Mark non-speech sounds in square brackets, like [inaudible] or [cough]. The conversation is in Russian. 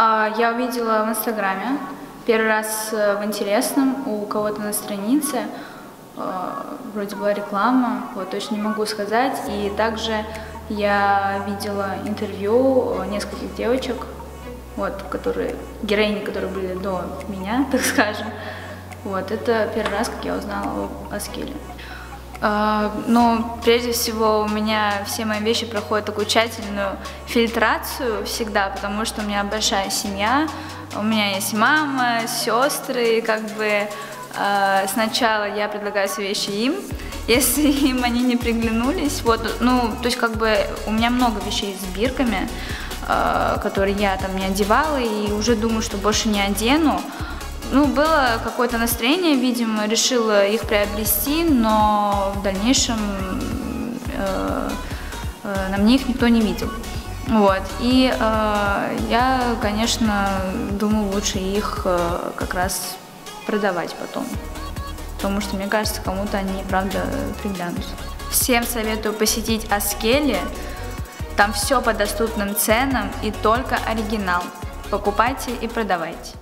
А, я увидела в Инстаграме, первый раз э, в интересном, у кого-то на странице, э, вроде была реклама, вот точно не могу сказать. И также я видела интервью нескольких девочек, вот, которые, героини, которые были до меня, [laughs] так скажем. Вот, это первый раз, как я узнала об Аскеле. Uh, ну, прежде всего, у меня все мои вещи проходят такую тщательную фильтрацию всегда, потому что у меня большая семья, у меня есть мама, сестры, и как бы uh, сначала я предлагаю свои вещи им, если [laughs] им они не приглянулись, вот, ну, то есть как бы у меня много вещей с бирками, uh, которые я там не одевала, и уже думаю, что больше не одену, ну, было какое-то настроение, видимо, решила их приобрести, но в дальнейшем э, э, на мне их никто не видел. Вот. И э, я, конечно, думаю, лучше их э, как раз продавать потом. Потому что, мне кажется, кому-то они, правда, приглянутся. Всем советую посетить Аскели. Там все по доступным ценам и только оригинал. Покупайте и продавайте.